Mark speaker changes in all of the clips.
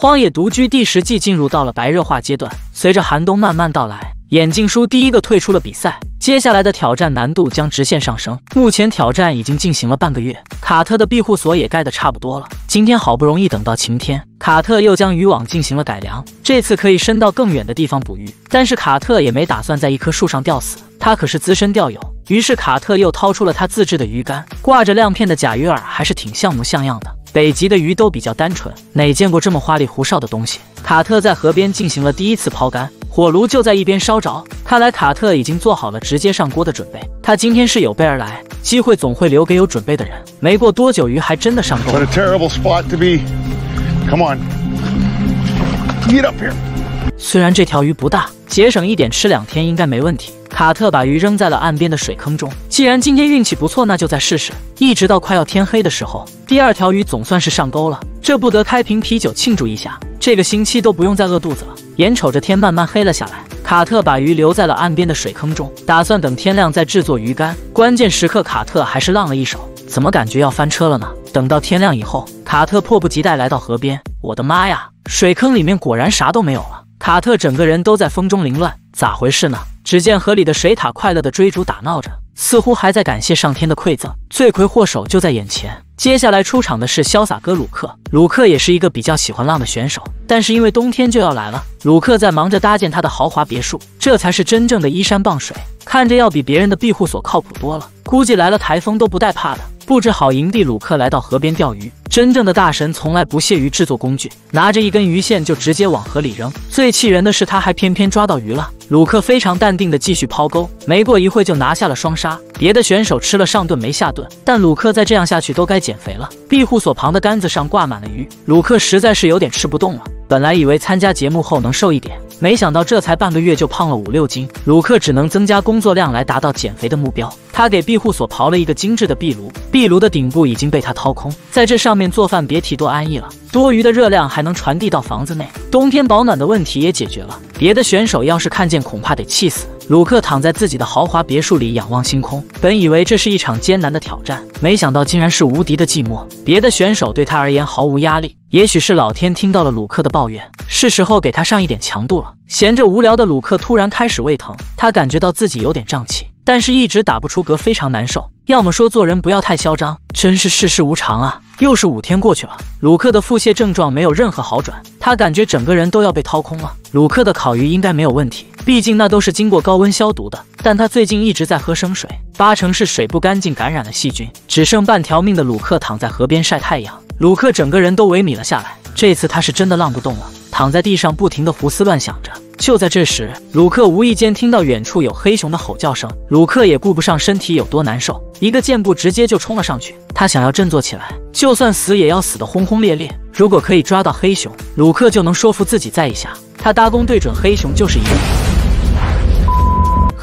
Speaker 1: 荒野独居第十季进入到了白热化阶段，随着寒冬慢慢到来，眼镜叔第一个退出了比赛。接下来的挑战难度将直线上升。目前挑战已经进行了半个月，卡特的庇护所也盖得差不多了。今天好不容易等到晴天，卡特又将渔网进行了改良，这次可以伸到更远的地方捕鱼。但是卡特也没打算在一棵树上吊死，他可是资深钓友。于是卡特又掏出了他自制的鱼竿，挂着亮片的假鱼饵，还是挺像模像样的。北极的鱼都比较单纯，哪见过这么花里胡哨的东西？卡特在河边进行了第一次抛竿，火炉就在一边烧着。看来卡特已经做好了直接上锅的准备。他今天是有备而来，机会总会留给有准备的人。没过多久，鱼还真的上钩了。虽然这条鱼不大，节省一点吃两天应该没问题。卡特把鱼扔在了岸边的水坑中。既然今天运气不错，那就再试试。一直到快要天黑的时候，第二条鱼总算是上钩了。这不得开瓶啤酒庆祝一下？这个星期都不用再饿肚子了。眼瞅着天慢慢黑了下来，卡特把鱼留在了岸边的水坑中，打算等天亮再制作鱼竿。关键时刻，卡特还是浪了一手。怎么感觉要翻车了呢？等到天亮以后，卡特迫不及待来到河边。我的妈呀！水坑里面果然啥都没有了。卡特整个人都在风中凌乱，咋回事呢？只见河里的水獭快乐的追逐打闹着，似乎还在感谢上天的馈赠。罪魁祸首就在眼前。接下来出场的是潇洒哥鲁克。鲁克也是一个比较喜欢浪的选手，但是因为冬天就要来了，鲁克在忙着搭建他的豪华别墅，这才是真正的依山傍水，看着要比别人的庇护所靠谱多了。估计来了台风都不带怕的。布置好营地，鲁克来到河边钓鱼。真正的大神从来不屑于制作工具，拿着一根鱼线就直接往河里扔。最气人的是，他还偏偏抓到鱼了。鲁克非常淡定的继续抛钩，没过一会就拿下了双杀。别的选手吃了上顿没下顿，但鲁克再这样下去都该减肥了。庇护所旁的杆子上挂满了鱼，鲁克实在是有点吃不动了。本来以为参加节目后能能瘦一点，没想到这才半个月就胖了五六斤。鲁克只能增加工作量来达到减肥的目标。他给庇护所刨了一个精致的壁炉，壁炉的顶部已经被他掏空，在这上面做饭别提多安逸了。多余的热量还能传递到房子内，冬天保暖的问题也解决了。别的选手要是看见，恐怕得气死。鲁克躺在自己的豪华别墅里仰望星空，本以为这是一场艰难的挑战，没想到竟然是无敌的寂寞。别的选手对他而言毫无压力，也许是老天听到了鲁克的抱怨，是时候给他上一点强度了。闲着无聊的鲁克突然开始胃疼，他感觉到自己有点胀气。但是，一直打不出嗝，非常难受。要么说做人不要太嚣张，真是世事无常啊！又是五天过去了，鲁克的腹泻症状没有任何好转，他感觉整个人都要被掏空了。鲁克的烤鱼应该没有问题，毕竟那都是经过高温消毒的。但他最近一直在喝生水，八成是水不干净感染了细菌。只剩半条命的鲁克躺在河边晒太阳，鲁克整个人都萎靡了下来。这次他是真的浪不动了，躺在地上不停的胡思乱想着。就在这时，鲁克无意间听到远处有黑熊的吼叫声。鲁克也顾不上身体有多难受，一个箭步直接就冲了上去。他想要振作起来，就算死也要死得轰轰烈烈。如果可以抓到黑熊，鲁克就能说服自己再一下。他搭弓对准黑熊就是一个，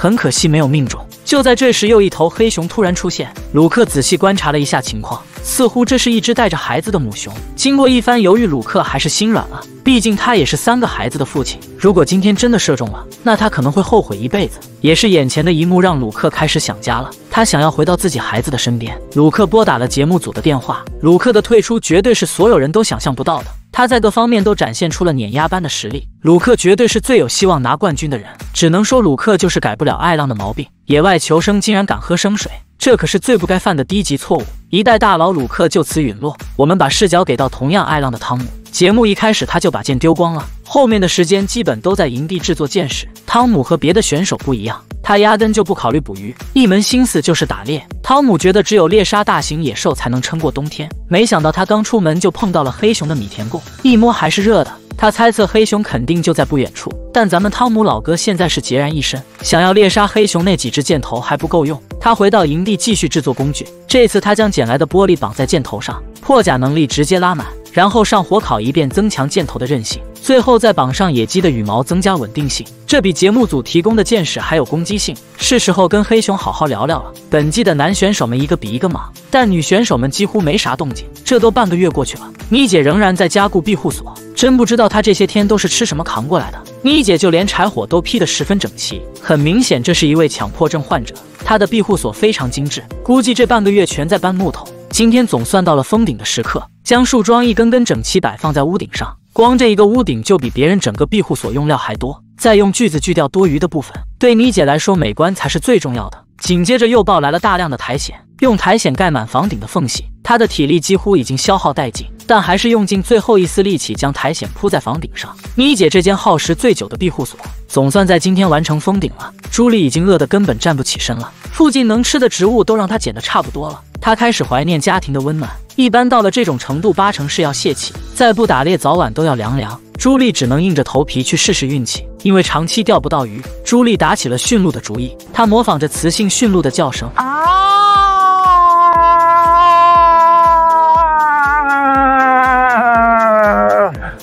Speaker 1: 很可惜没有命中。就在这时，又一头黑熊突然出现。鲁克仔细观察了一下情况。似乎这是一只带着孩子的母熊。经过一番犹豫，鲁克还是心软了。毕竟他也是三个孩子的父亲。如果今天真的射中了，那他可能会后悔一辈子。也是眼前的一幕让鲁克开始想家了。他想要回到自己孩子的身边。鲁克拨打了节目组的电话。鲁克的退出绝对是所有人都想象不到的。他在各方面都展现出了碾压般的实力。鲁克绝对是最有希望拿冠军的人。只能说鲁克就是改不了爱浪的毛病。野外求生竟然敢喝生水。这可是最不该犯的低级错误，一代大佬鲁克就此陨落。我们把视角给到同样爱浪的汤姆。节目一开始他就把剑丢光了，后面的时间基本都在营地制作剑士。汤姆和别的选手不一样，他压根就不考虑捕鱼，一门心思就是打猎。汤姆觉得只有猎杀大型野兽才能撑过冬天，没想到他刚出门就碰到了黑熊的米田共，一摸还是热的。他猜测黑熊肯定就在不远处，但咱们汤姆老哥现在是孑然一身，想要猎杀黑熊那几支箭头还不够用。他回到营地继续制作工具，这次他将捡来的玻璃绑在箭头上，破甲能力直接拉满，然后上火烤一遍，增强箭头的韧性。最后再绑上野鸡的羽毛，增加稳定性。这比节目组提供的箭矢还有攻击性。是时候跟黑熊好好聊聊了。本季的男选手们一个比一个忙，但女选手们几乎没啥动静。这都半个月过去了，妮姐仍然在加固庇护所。真不知道她这些天都是吃什么扛过来的。妮姐就连柴火都劈得十分整齐，很明显这是一位强迫症患者。她的庇护所非常精致，估计这半个月全在搬木头。今天总算到了封顶的时刻，将树桩一根根整齐摆放在屋顶上。光这一个屋顶就比别人整个庇护所用料还多。再用锯子锯掉多余的部分，对妮姐来说，美观才是最重要的。紧接着又抱来了大量的苔藓，用苔藓盖满房顶的缝隙。她的体力几乎已经消耗殆尽，但还是用尽最后一丝力气将苔藓铺在房顶上。妮姐这间耗时最久的庇护所，总算在今天完成封顶了。朱莉已经饿得根本站不起身了，附近能吃的植物都让她捡得差不多了。她开始怀念家庭的温暖。一般到了这种程度，八成是要泄气，再不打猎，早晚都要凉凉。朱莉只能硬着头皮去试试运气，因为长期钓不到鱼，朱莉打起了驯鹿的主意。她模仿着雌性驯鹿的叫声，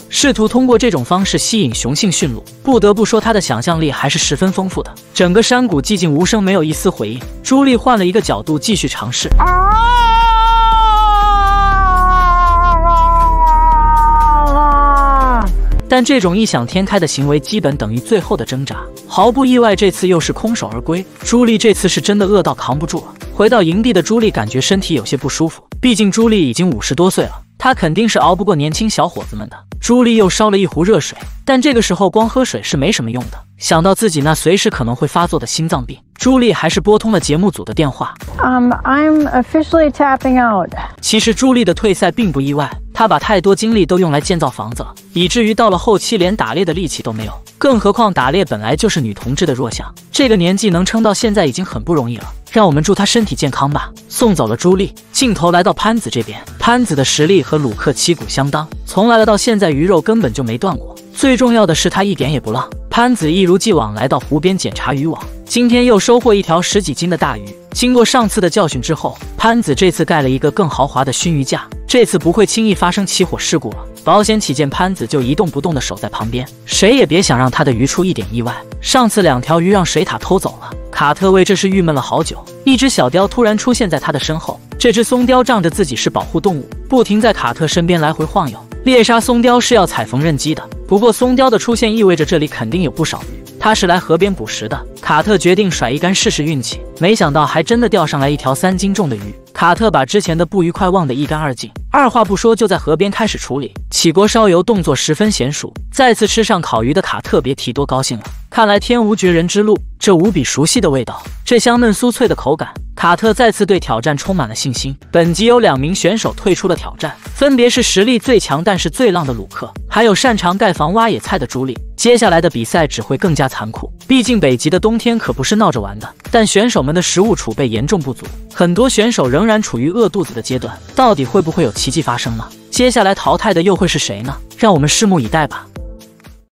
Speaker 1: 试图通过这种方式吸引雄性驯鹿。不得不说，她的想象力还是十分丰富的。整个山谷寂静无声，没有一丝回应。朱莉换了一个角度，继续尝试。但这种异想天开的行为，基本等于最后的挣扎。毫不意外，这次又是空手而归。朱莉这次是真的饿到扛不住了。回到营地的朱莉感觉身体有些不舒服，毕竟朱莉已经五十多岁了，她肯定是熬不过年轻小伙子们的。朱莉又烧了一壶热水，但这个时候光喝水是没什么用的。想到自己那随时可能会发作的心脏病，朱莉还是拨通了节目组的电话。
Speaker 2: Um, I'm officially tapping out。
Speaker 1: 其实朱莉的退赛并不意外。她把太多精力都用来建造房子了，以至于到了后期连打猎的力气都没有。更何况打猎本来就是女同志的弱项，这个年纪能撑到现在已经很不容易了。让我们祝他身体健康吧。送走了朱莉，镜头来到潘子这边。潘子的实力和鲁克旗鼓相当，从来了到现在鱼肉根本就没断过。最重要的是他一点也不浪。潘子一如既往来到湖边检查渔网，今天又收获一条十几斤的大鱼。经过上次的教训之后，潘子这次盖了一个更豪华的熏鱼架。这次不会轻易发生起火事故了。保险起见，潘子就一动不动地守在旁边，谁也别想让他的鱼出一点意外。上次两条鱼让水獭偷走了，卡特为这事郁闷了好久。一只小雕突然出现在他的身后，这只松雕仗着自己是保护动物，不停在卡特身边来回晃悠。猎杀松雕是要踩缝纫机的，不过松雕的出现意味着这里肯定有不少鱼。他是来河边捕食的。卡特决定甩一杆试试运气，没想到还真的钓上来一条三斤重的鱼。卡特把之前的不愉快忘得一干二净，二话不说就在河边开始处理起锅烧油，动作十分娴熟。再次吃上烤鱼的卡特别提多高兴了，看来天无绝人之路，这无比熟悉的味道，这香嫩酥脆的口感，卡特再次对挑战充满了信心。本集有两名选手退出了挑战，分别是实力最强但是最浪的鲁克，还有擅长盖房挖野菜的朱莉。接下来的比赛只会更加残酷，毕竟北极的冬天可不是闹着玩的。但选手们的食物储备严重不足，很多选手仍然处于饿肚子的阶段。到底会不会有奇迹发生呢？接下来淘汰的又会是谁呢？让我们拭目以待吧。